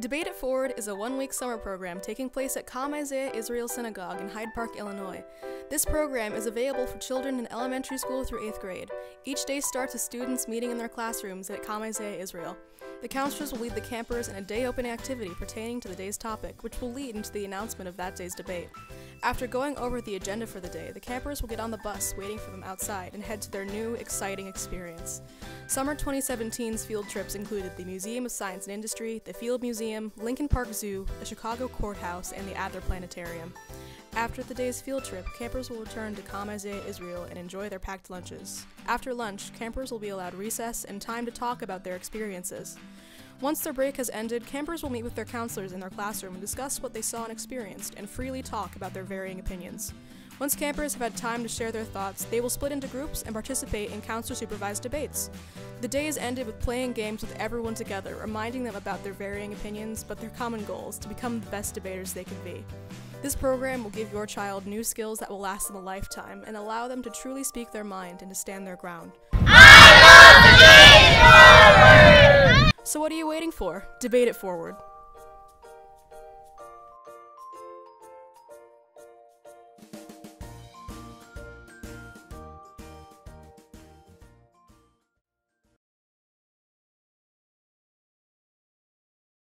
Debate It Forward is a one week summer program taking place at Kam Isaiah Israel Synagogue in Hyde Park, Illinois. This program is available for children in elementary school through 8th grade. Each day starts with students meeting in their classrooms at Kam Isaiah Israel. The counselors will lead the campers in a day opening activity pertaining to the day's topic, which will lead into the announcement of that day's debate. After going over the agenda for the day, the campers will get on the bus waiting for them outside and head to their new, exciting experience. Summer 2017's field trips included the Museum of Science and Industry, the Field Museum, Lincoln Park Zoo, the Chicago Courthouse, and the Adler Planetarium. After the day's field trip, campers will return to Kam Isaiah Israel and enjoy their packed lunches. After lunch, campers will be allowed recess and time to talk about their experiences. Once their break has ended, campers will meet with their counselors in their classroom and discuss what they saw and experienced and freely talk about their varying opinions. Once campers have had time to share their thoughts, they will split into groups and participate in counselor supervised debates. The day is ended with playing games with everyone together, reminding them about their varying opinions but their common goals to become the best debaters they can be. This program will give your child new skills that will last them a lifetime and allow them to truly speak their mind and to stand their ground. I love you. So what are you waiting for? Debate it forward.